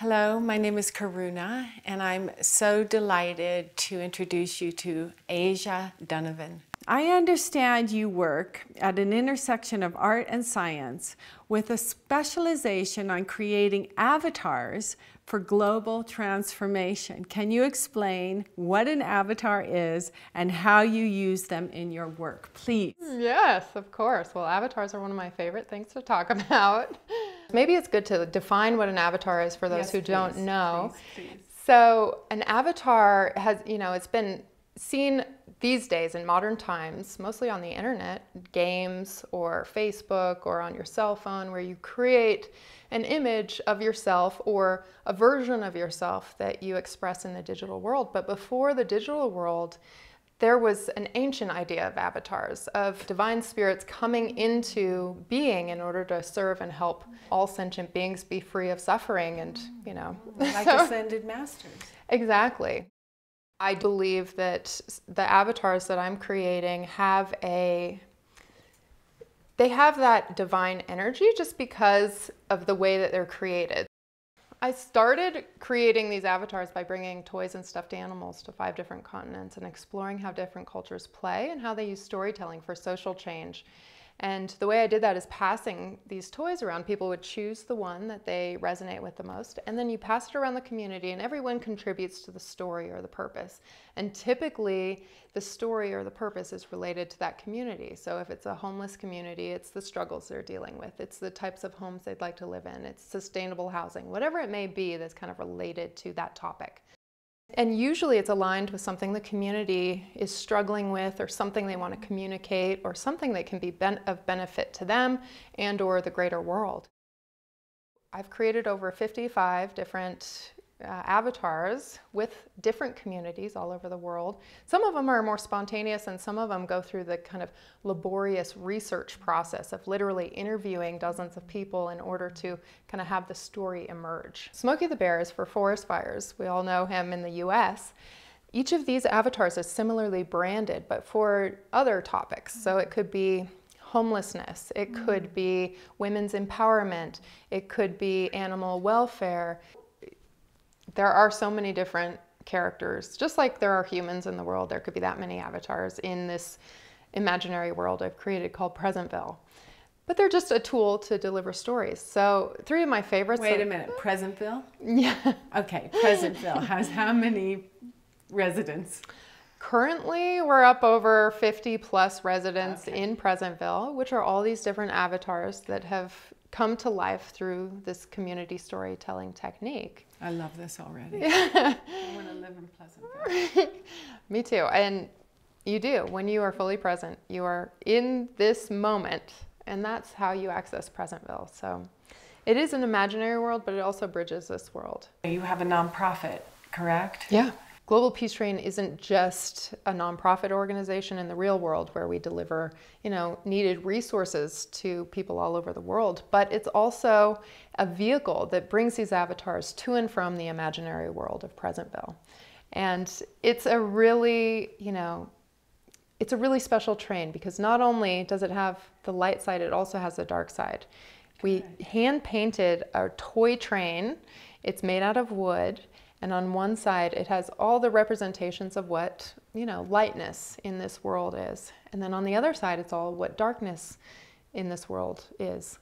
Hello, my name is Karuna, and I'm so delighted to introduce you to Aja Duniven. I understand you work at an intersection of art and science with a specialization on creating avatars for global transformation. Can you explain what an avatar is and how you use them in your work, please? Mm, yes, of course. Well, avatars are one of my favorite things to talk about. Maybe it's good to define what an avatar is for those yes, who please, don't know. Please, please. So, an avatar has, you know, it's been seen these days in modern times, mostly on the internet, games or Facebook or on your cell phone, where you create an image of yourself or a version of yourself that you express in the digital world. But before the digital world, there was an ancient idea of avatars, of divine spirits coming into being in order to serve and help all sentient beings be free of suffering and, you know. Mm, like so, ascended masters. Exactly. I believe that the avatars that I'm creating have a they have that divine energy just because of the way that they're created. I started creating these avatars by bringing toys and stuffed animals to five different continents and exploring how different cultures play and how they use storytelling for social change and the way I did that is passing these toys around. People would choose the one that they resonate with the most, and then you pass it around the community, and everyone contributes to the story or the purpose. And typically, the story or the purpose is related to that community. So if it's a homeless community, it's the struggles they're dealing with, it's the types of homes they'd like to live in, it's sustainable housing, whatever it may be that's kind of related to that topic. And usually it's aligned with something the community is struggling with or something they want to communicate or something that can be ben of benefit to them and or the greater world. I've created over 55 different uh, avatars with different communities all over the world. Some of them are more spontaneous and some of them go through the kind of laborious research process of literally interviewing dozens of people in order to kind of have the story emerge. Smokey the Bear is for forest fires. We all know him in the US. Each of these avatars is similarly branded, but for other topics. So it could be homelessness, it could be women's empowerment, it could be animal welfare, there are so many different characters. Just like there are humans in the world, there could be that many avatars in this imaginary world I've created called Presentville. But they're just a tool to deliver stories. So three of my favorites. Wait a minute, Presentville? Yeah. Okay, Presentville has how many residents? Currently, we're up over 50 plus residents okay. in Presentville, which are all these different avatars that have come to life through this community storytelling technique. I love this already. I want to live in Pleasantville. Me too. And you do. When you are fully present, you are in this moment, and that's how you access Presentville. So it is an imaginary world, but it also bridges this world. You have a nonprofit, correct? Yeah. Global Peace Train isn't just a nonprofit organization in the real world where we deliver, you know, needed resources to people all over the world, but it's also a vehicle that brings these avatars to and from the imaginary world of Presentville. And it's a really, you know, it's a really special train because not only does it have the light side, it also has the dark side. We hand painted a toy train. It's made out of wood and on one side, it has all the representations of what, you know, lightness in this world is. And then on the other side, it's all what darkness in this world is.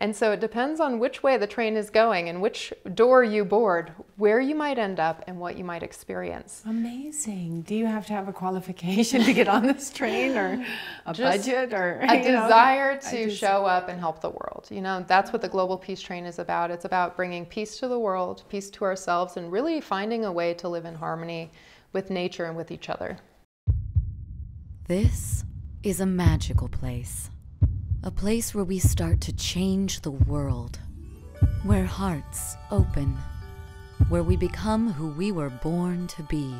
And so it depends on which way the train is going and which door you board, where you might end up and what you might experience. Amazing. Do you have to have a qualification to get on this train or a Just budget or a desire know? to just... show up and help the world? You know, that's what the Global Peace Train is about. It's about bringing peace to the world, peace to ourselves and really finding a way to live in harmony with nature and with each other. This is a magical place a place where we start to change the world, where hearts open, where we become who we were born to be.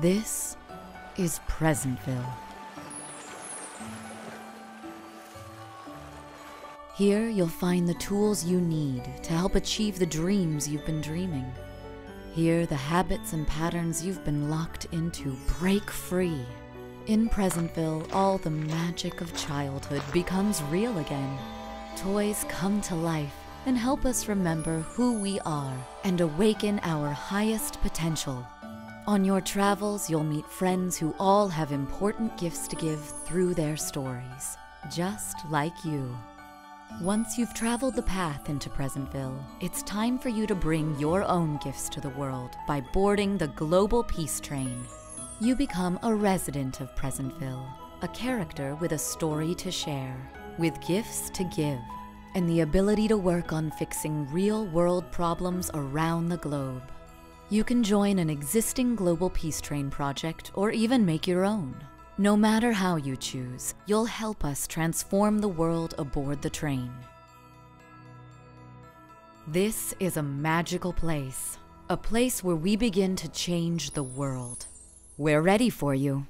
This is Presentville. Here, you'll find the tools you need to help achieve the dreams you've been dreaming. Here, the habits and patterns you've been locked into break free. In Presentville, all the magic of childhood becomes real again. Toys come to life and help us remember who we are and awaken our highest potential. On your travels, you'll meet friends who all have important gifts to give through their stories, just like you. Once you've traveled the path into Presentville, it's time for you to bring your own gifts to the world by boarding the Global Peace Train. You become a resident of Presentville, a character with a story to share, with gifts to give, and the ability to work on fixing real world problems around the globe. You can join an existing Global Peace Train project or even make your own. No matter how you choose, you'll help us transform the world aboard the train. This is a magical place, a place where we begin to change the world. We're ready for you.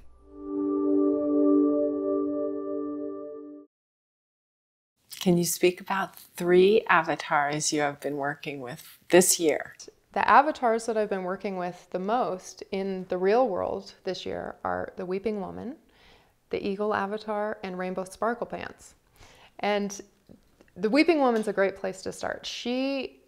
Can you speak about three avatars you have been working with this year? The avatars that I've been working with the most in the real world this year are the Weeping Woman, the Eagle Avatar, and Rainbow Sparkle Pants. And the Weeping Woman's a great place to start. She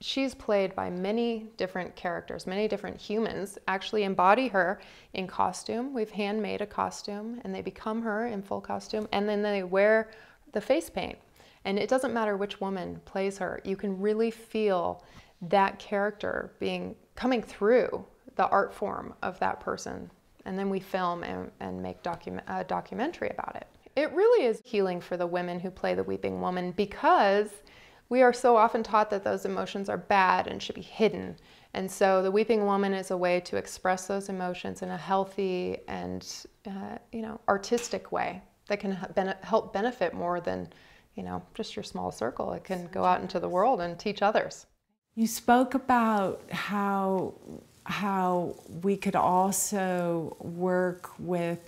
she's played by many different characters, many different humans actually embody her in costume. We've handmade a costume and they become her in full costume and then they wear the face paint. And it doesn't matter which woman plays her, you can really feel that character being coming through the art form of that person. And then we film and, and make document, a documentary about it. It really is healing for the women who play the weeping woman because we are so often taught that those emotions are bad and should be hidden. And so the weeping woman is a way to express those emotions in a healthy and uh, you know artistic way that can help benefit more than you know just your small circle. It can go out into the world and teach others. You spoke about how how we could also work with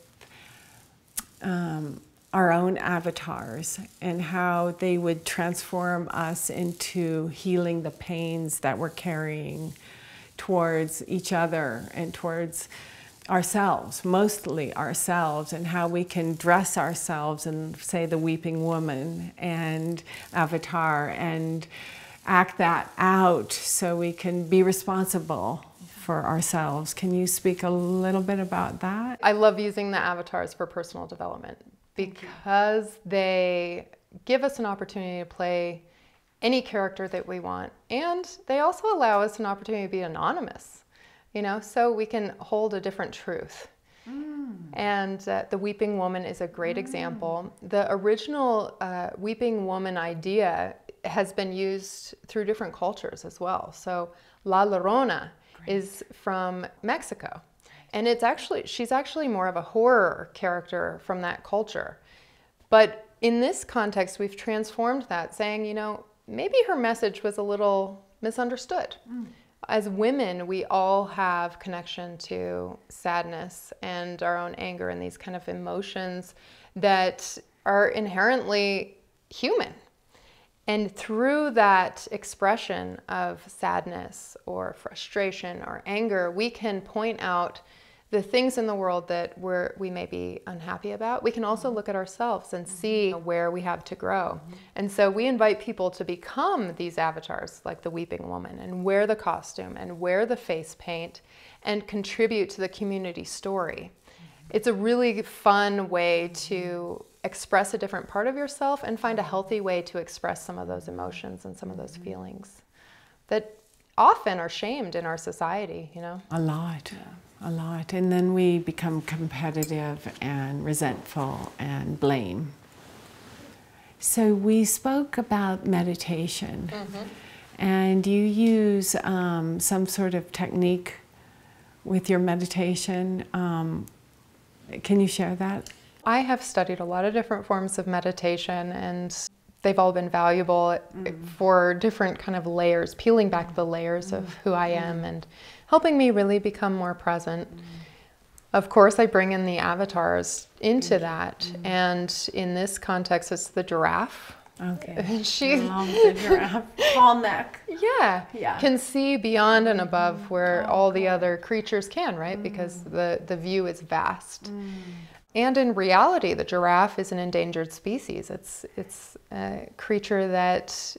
um, our own avatars and how they would transform us into healing the pains that we're carrying towards each other and towards ourselves, mostly ourselves, and how we can dress ourselves in, say, the weeping woman and avatar and act that out so we can be responsible for ourselves. Can you speak a little bit about that? I love using the avatars for personal development because they give us an opportunity to play any character that we want and they also allow us an opportunity to be anonymous you know so we can hold a different truth mm. and uh, the weeping woman is a great mm. example the original uh, weeping woman idea has been used through different cultures as well. So La Llorona Great. is from Mexico. And it's actually, she's actually more of a horror character from that culture. But in this context, we've transformed that, saying, you know, maybe her message was a little misunderstood. Mm. As women, we all have connection to sadness and our own anger and these kind of emotions that are inherently human. And through that expression of sadness or frustration or anger, we can point out the things in the world that we're, we may be unhappy about. We can also look at ourselves and mm-hmm. see where we have to grow. Mm-hmm. And so we invite people to become these avatars, like the weeping woman, and wear the costume and wear the face paint and contribute to the community story. Mm-hmm. It's a really fun way to express a different part of yourself and find a healthy way to express some of those emotions and some of those feelings that often are shamed in our society, you know? A lot, yeah. a lot. And then we become competitive and resentful and blame. So we spoke about meditation. Mm-hmm. And you use um, some sort of technique with your meditation. Um, can you share that? I have studied a lot of different forms of meditation and they've all been valuable mm. for different kind of layers, peeling back the layers mm. of who I am and helping me really become more present. Mm. Of course, I bring in the avatars into that. And in this context, it's the giraffe Okay. She, Long giraffe, tall neck. yeah, Yeah. can see beyond and above where all the other creatures can, right? Because the, the view is vast. And in reality, the giraffe is an endangered species. It's, it's a creature that,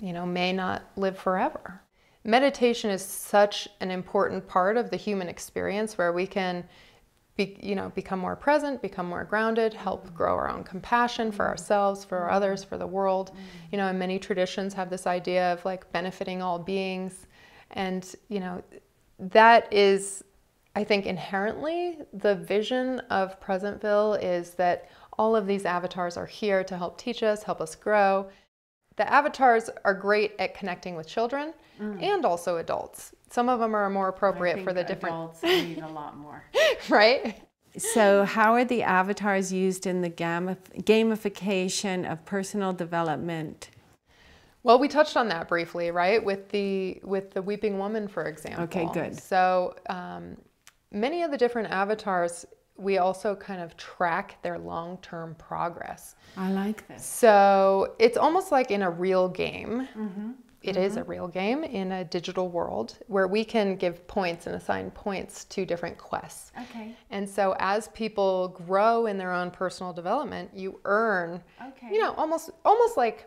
you know, may not live forever. Meditation is such an important part of the human experience where we can be, you know, become more present, become more grounded, help grow our own compassion for ourselves, for others, for the world. You know, and many traditions have this idea of like benefiting all beings. And, you know, that is, I think, inherently the vision of Presentville is that all of these avatars are here to help teach us, help us grow. The avatars are great at connecting with children and also adults. Some of them are more appropriate for the different, adults need a lot more. right? So, how are the avatars used in the gamification of personal development? Well, we touched on that briefly, right? With the with the weeping woman, for example. Okay, good. So um, many of the different avatars, we also kind of track their long term progress. I like this. So it's almost like in a real game. Mm-hmm. It is a real game in a digital world where we can give points and assign points to different quests. Okay. And so as people grow in their own personal development, you earn, Okay. you know, almost almost like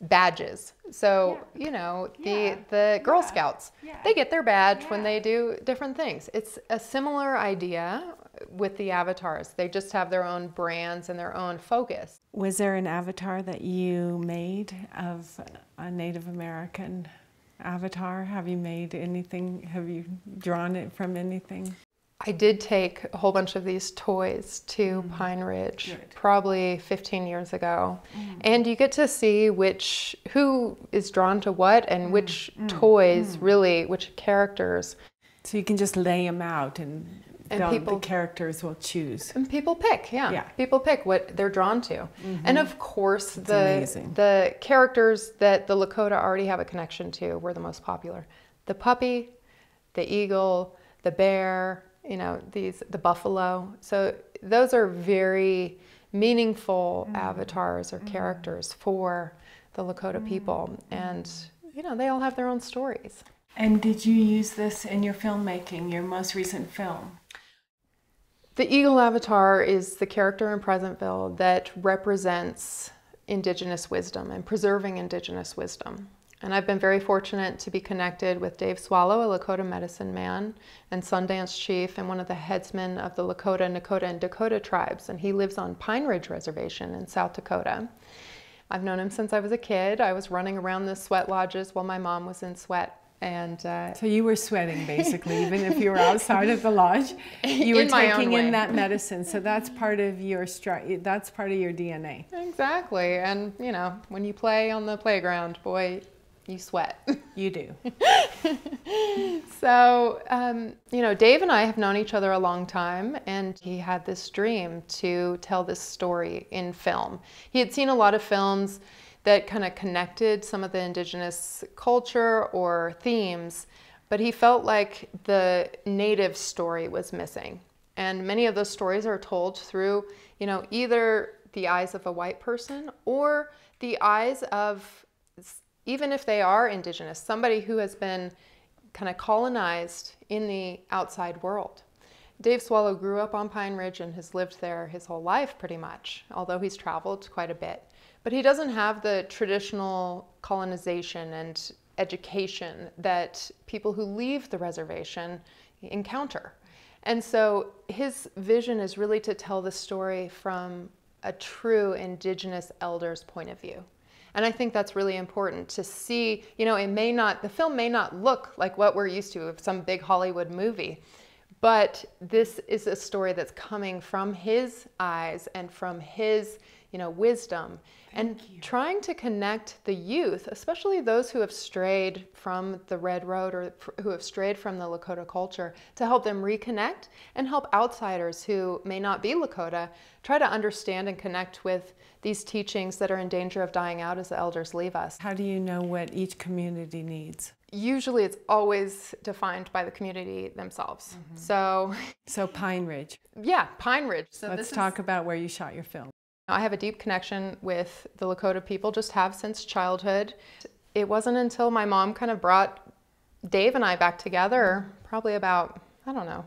badges. So, you know, the Yeah. the Girl Scouts, Yeah. they get their badge when they do different things. It's a similar idea with the avatars. They just have their own brands and their own focus. Was there an avatar that you made of a Native American avatar? Have you made anything? Have you drawn it from anything? I did take a whole bunch of these toys to Pine Ridge Mm. Good. Mm. probably 15 years ago. And you get to see which who is drawn to what Mm. and which toys really which characters So you can just lay them out and, And people- the characters will choose. and people pick, yeah. Yeah. People pick what they're drawn to. And of course the amazing. the characters that the Lakota already have a connection to were the most popular. The puppy, the eagle, the bear, you know, these the buffalo. So those are very meaningful Mm-hmm. avatars or characters for the Lakota people Mm-hmm. and you know, they all have their own stories. And did you use this in your filmmaking, your most recent film? The eagle avatar is the character in Presentville that represents indigenous wisdom and preserving indigenous wisdom. And I've been very fortunate to be connected with Dave Swallow, a Lakota medicine man and Sundance chief, and one of the headsmen of the Lakota, Nakota, and Dakota tribes. And he lives on Pine Ridge Reservation in South Dakota. I've known him since I was a kid. I was running around the sweat lodges while my mom was in sweat. And uh, So you were sweating basically, even if you were outside of the lodge, you were In taking in that medicine. So that's part of your stri- that's part of your DNA. Exactly. And, you know, when you play on the playground, boy, you sweat. You do. so, um, you know, Dave and I have known each other a long time, and he had this dream to tell this story in film. He had seen a lot of films that kind of connected some of the indigenous culture or themes, but he felt like the native story was missing. And many of those stories are told through, you know, either the eyes of a white person or the eyes of even if they are indigenous, somebody who has been kind of colonized in the outside world. Dave Swallow grew up on Pine Ridge and has lived there his whole life pretty much, although he's traveled quite a bit. But he doesn't have the traditional colonization and education that people who leave the reservation encounter. And so his vision is really to tell the story from a true indigenous elder's point of view. And I think that's really important to see, you know, it may not, the film may not look like what we're used to of some big Hollywood movie, but this is a story that's coming from his eyes and from his, you know, wisdom and trying to connect the youth, especially those who have strayed from the Red Road or who have strayed from the Lakota culture, to help them reconnect and help outsiders who may not be Lakota try to understand and connect with these teachings that are in danger of dying out as the elders leave us. How do you know what each community needs? Usually it's always defined by the community themselves. Mm-hmm. So, So Pine Ridge. yeah, Pine Ridge. So Let's this is- talk about where you shot your film. I have a deep connection with the Lakota people, just have since childhood. It wasn't until my mom kind of brought Dave and I back together, probably about, I don't know,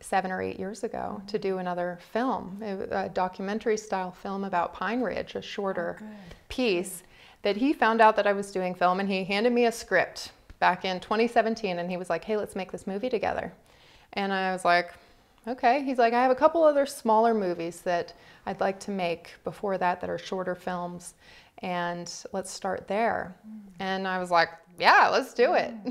seven or eight years ago to do another film, a documentary style film about Pine Ridge, a shorter oh, piece, that he found out that I was doing film and he handed me a script back in 2017 and he was like, hey, let's make this movie together. And I was like, okay. He's like, I have a couple other smaller movies that I'd like to make before that that are shorter films and let's start there. Mm. And I was like, yeah, let's do it.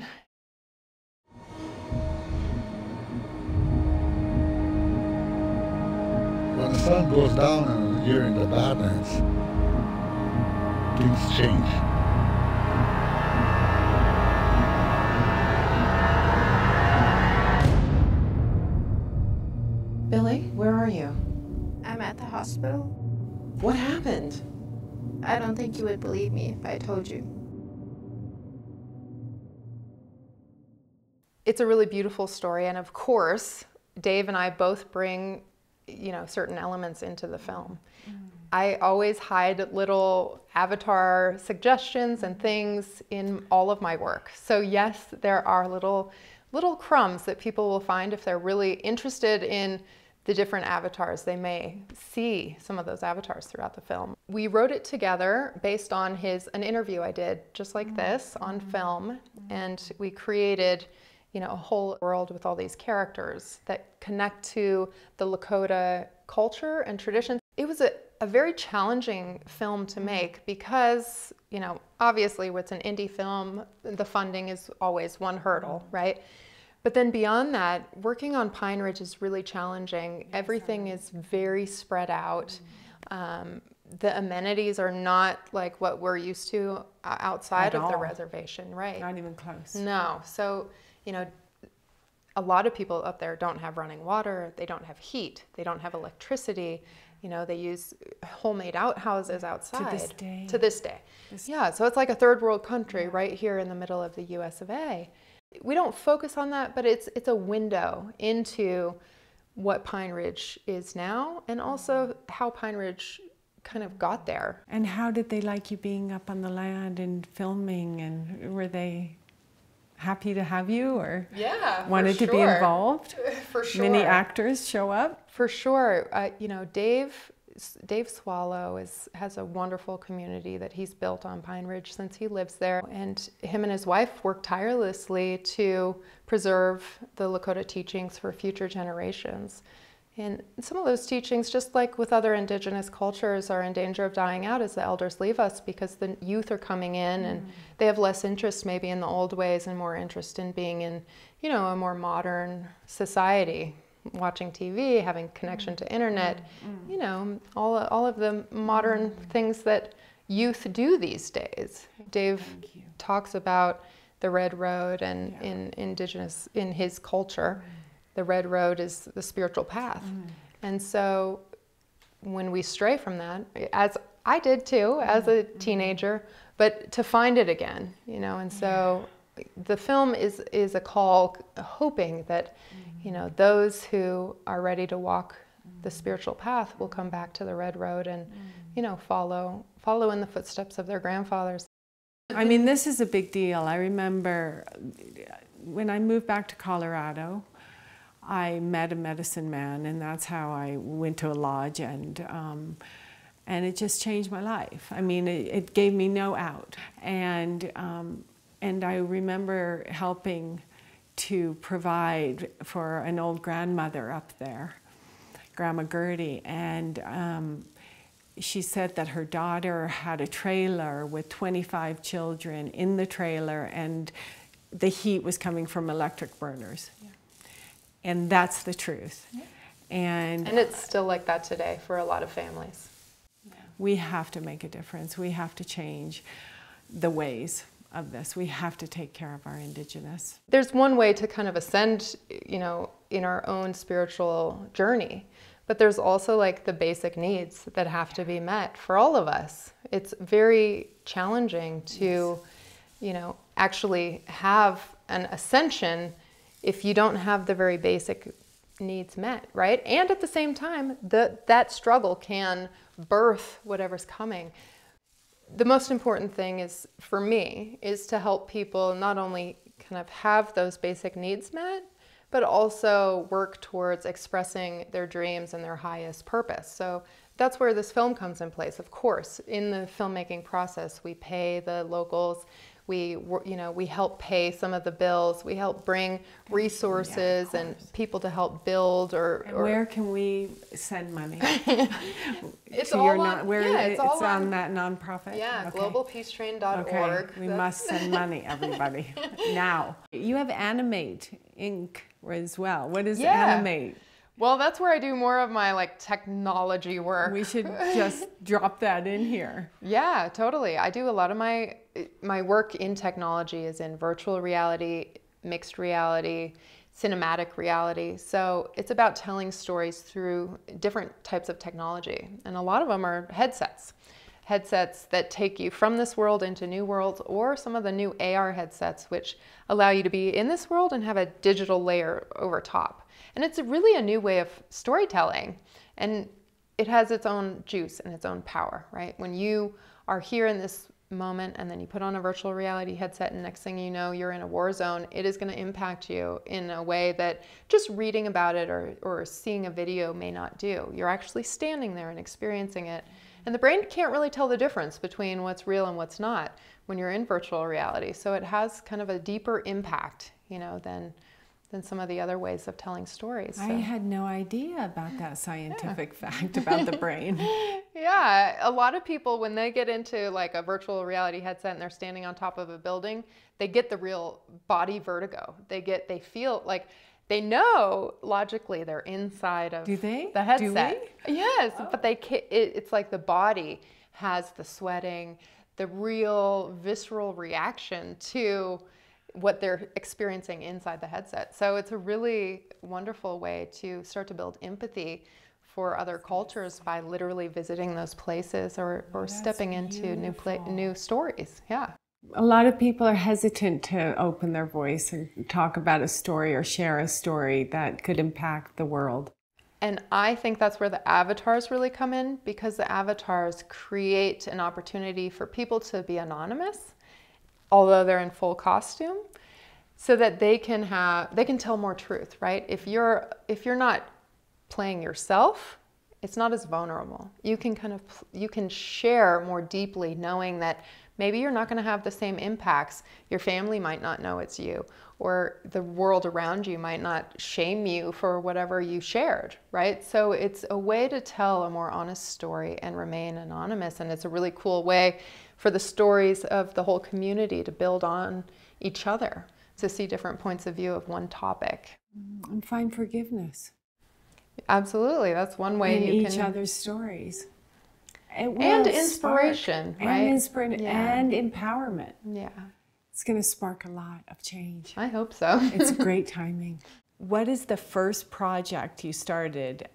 When the sun goes down and you're in the Badlands, things change. Hospital. What happened? I don't think you would believe me if I told you. It's a really beautiful story, and of course, Dave and I both bring, you know, certain elements into the film. Mm. I always hide little avatar suggestions and things in all of my work. So yes, there are little little crumbs that people will find if they're really interested in the different avatars. They may see some of those avatars throughout the film. We wrote it together based on his an interview I did just like mm-hmm. this on mm-hmm. film mm-hmm. and we created you know a whole world with all these characters that connect to the Lakota culture and traditions. It was a, a very challenging film to make because, you know, obviously with an indie film, the funding is always one hurdle, right? But then beyond that, working on Pine Ridge is really challenging. Everything is very spread out. Um, the amenities are not like what we're used to outside At of all. the reservation, right? Not even close. No. So, you know, a lot of people up there don't have running water, they don't have heat, they don't have electricity. You know, they use homemade outhouses outside. To this day. To this day. This yeah, so it's like a third world country right here in the middle of the US of A we don't focus on that, but it's it's a window into what Pine Ridge is now and also how Pine Ridge kind of got there. And how did they like you being up on the land and filming and were they happy to have you or yeah wanted to be involved? For sure. Many actors show up? For sure. Uh, you know, Dave Dave Swallow is, has a wonderful community that he's built on Pine Ridge since he lives there. And him and his wife work tirelessly to preserve the Lakota teachings for future generations. And some of those teachings, just like with other indigenous cultures, are in danger of dying out as the elders leave us because the youth are coming in and mm. they have less interest maybe in the old ways and more interest in being in, you know, a more modern society watching TV, having connection to internet, mm. you know, all, all of the modern mm. things that youth do these days. Dave talks about the Red Road and yeah. in indigenous, in his culture, mm. the Red Road is the spiritual path. Mm. And so when we stray from that, as I did too, as a mm. teenager, but to find it again, you know, and so the film is, is a call hoping that you know, those who are ready to walk the spiritual path will come back to the red road and, you know, follow follow in the footsteps of their grandfathers. I mean, this is a big deal. I remember when I moved back to Colorado, I met a medicine man, and that's how I went to a lodge, and um, and it just changed my life. I mean, it, it gave me no out, and um, and I remember helping to provide for an old grandmother up there, Grandma Gertie, and um, she said that her daughter had a trailer with 25 children in the trailer and the heat was coming from electric burners. Yeah. And that's the truth. Yeah. And, and it's still like that today for a lot of families. We have to make a difference. We have to change the ways of this. We have to take care of our indigenous. There's one way to kind of ascend, you know, in our own spiritual journey, but there's also like the basic needs that have to be met for all of us. It's very challenging to, yes. you know, actually have an ascension if you don't have the very basic needs met, right? And at the same time, the, that struggle can birth whatever's coming. The most important thing is for me is to help people not only kind of have those basic needs met, but also work towards expressing their dreams and their highest purpose. So that's where this film comes in place. Of course, in the filmmaking process, we pay the locals we you know we help pay some of the bills. We help bring resources yeah, and people to help build or, or, where can we send money? It's all on, non, where yeah, it's, it's all on, on, that nonprofit? Yeah okay. globalpeacetrain.org okay. we must send money everybody now. You have animate inc. as well. What is yeah. animate well, that's where I do more of my like technology work. We should just drop that in here. Yeah, totally. I do a lot of my my work in technology is in virtual reality, mixed reality, cinematic reality. So it's about telling stories through different types of technology. And a lot of them are headsets. Headsets that take you from this world into new worlds, or some of the new AR headsets, which allow you to be in this world and have a digital layer over top. And it's really a new way of storytelling. And it has its own juice and its own power, right? When you are here in this moment and then you put on a virtual reality headset and next thing you know you're in a war zone it is going to impact you in a way that just reading about it or, or seeing a video may not do you're actually standing there and experiencing it and the brain can't really tell the difference between what's real and what's not when you're in virtual reality so it has kind of a deeper impact you know than than some of the other ways of telling stories. So. I had no idea about that scientific yeah. fact about the brain. yeah, a lot of people when they get into like a virtual reality headset and they're standing on top of a building, they get the real body vertigo. They get they feel like they know logically they're inside of Do they? the headset. Do we? Yes, oh. but they it, it's like the body has the sweating, the real visceral reaction to what they're experiencing inside the headset. So it's a really wonderful way to start to build empathy for other cultures by literally visiting those places or, or stepping into new pla- new stories. Yeah. A lot of people are hesitant to open their voice or talk about a story or share a story that could impact the world. And I think that's where the avatars really come in because the avatars create an opportunity for people to be anonymous although they're in full costume so that they can have they can tell more truth right if you're if you're not playing yourself it's not as vulnerable you can kind of you can share more deeply knowing that maybe you're not going to have the same impacts your family might not know it's you or the world around you might not shame you for whatever you shared right so it's a way to tell a more honest story and remain anonymous and it's a really cool way for the stories of the whole community to build on each other, to see different points of view of one topic. And find forgiveness. Absolutely. That's one way in you each can... other's stories. And inspiration, spark, right? And, inspira- yeah. and empowerment. Yeah. It's going to spark a lot of change. I hope so. it's great timing. What is the first project you started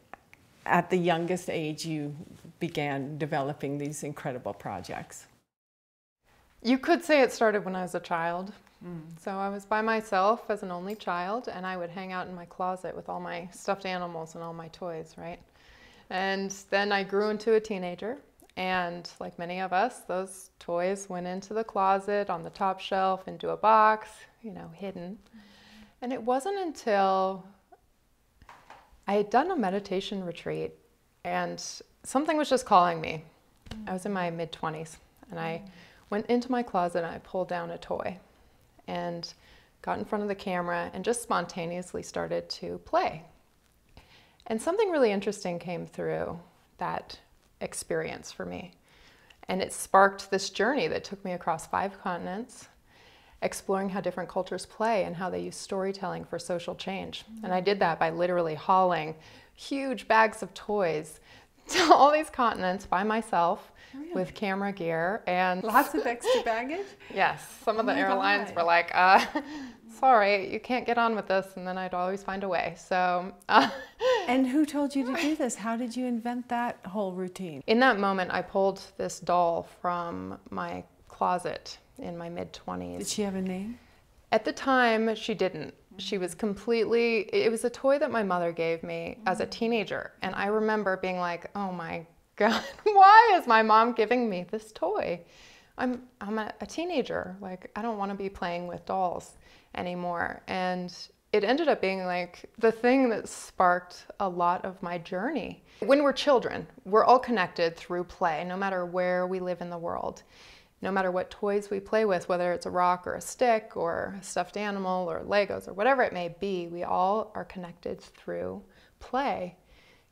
at the youngest age you began developing these incredible projects? You could say it started when I was a child. Mm. So I was by myself as an only child, and I would hang out in my closet with all my stuffed animals and all my toys, right? And then I grew into a teenager, and like many of us, those toys went into the closet, on the top shelf, into a box, you know, hidden. And it wasn't until I had done a meditation retreat, and something was just calling me. I was in my mid 20s, and I went into my closet and I pulled down a toy and got in front of the camera and just spontaneously started to play. And something really interesting came through that experience for me. And it sparked this journey that took me across five continents, exploring how different cultures play and how they use storytelling for social change. And I did that by literally hauling huge bags of toys to all these continents by myself really? with camera gear and lots of extra baggage. yes, some of oh the airlines God. were like, uh, "Sorry, you can't get on with this," and then I'd always find a way. So. Uh, and who told you to do this? How did you invent that whole routine? In that moment, I pulled this doll from my closet in my mid 20s. Did she have a name? At the time, she didn't. She was completely, it was a toy that my mother gave me as a teenager. And I remember being like, oh my God, why is my mom giving me this toy? I'm, I'm a, a teenager. Like, I don't want to be playing with dolls anymore. And it ended up being like the thing that sparked a lot of my journey. When we're children, we're all connected through play, no matter where we live in the world. No matter what toys we play with, whether it's a rock or a stick or a stuffed animal or Legos or whatever it may be, we all are connected through play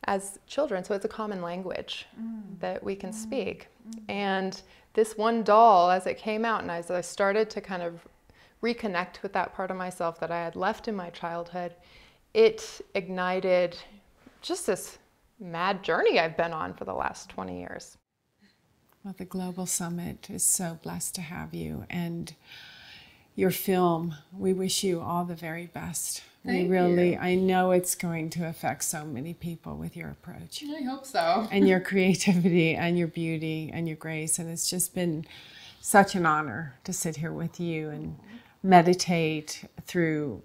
as children. So it's a common language mm. that we can mm. speak. Mm. And this one doll, as it came out and as I started to kind of reconnect with that part of myself that I had left in my childhood, it ignited just this mad journey I've been on for the last 20 years. Well, the Global Summit is so blessed to have you and your film. We wish you all the very best. Thank we really, you. I know it's going to affect so many people with your approach. I hope so. and your creativity and your beauty and your grace. And it's just been such an honor to sit here with you and meditate through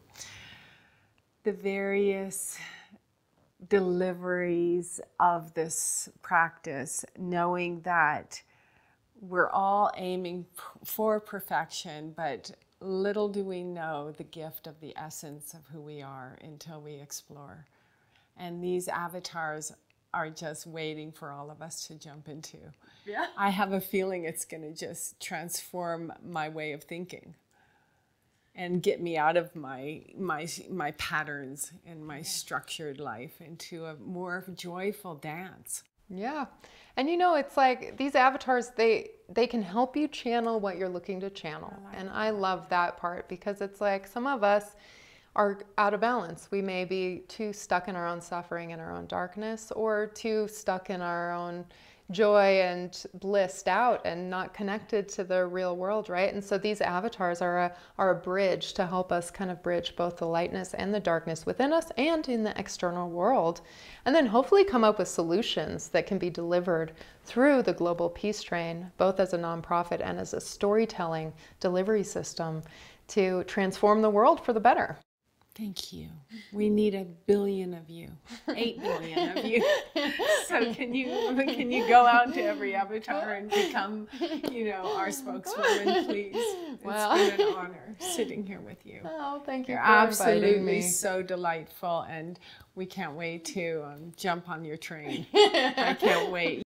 the various deliveries of this practice, knowing that we're all aiming for perfection, but little do we know the gift of the essence of who we are until we explore. And these avatars are just waiting for all of us to jump into. Yeah. I have a feeling it's going to just transform my way of thinking and get me out of my my my patterns and my structured life into a more joyful dance. Yeah. And you know, it's like these avatars they they can help you channel what you're looking to channel. Oh, I like and that. I love that part because it's like some of us are out of balance. We may be too stuck in our own suffering and our own darkness or too stuck in our own joy and blissed out and not connected to the real world, right? And so these avatars are a, are a bridge to help us kind of bridge both the lightness and the darkness within us and in the external world. And then hopefully come up with solutions that can be delivered through the Global Peace Train, both as a nonprofit and as a storytelling delivery system to transform the world for the better. Thank you. We need a billion of you, eight billion of you. So can you can you go out to every avatar and become, you know, our spokeswoman, please? Well, it's been an honor sitting here with you. Oh, thank you. You're absolutely so delightful, and we can't wait to um, jump on your train. I can't wait.